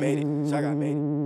made it. Shy got made it.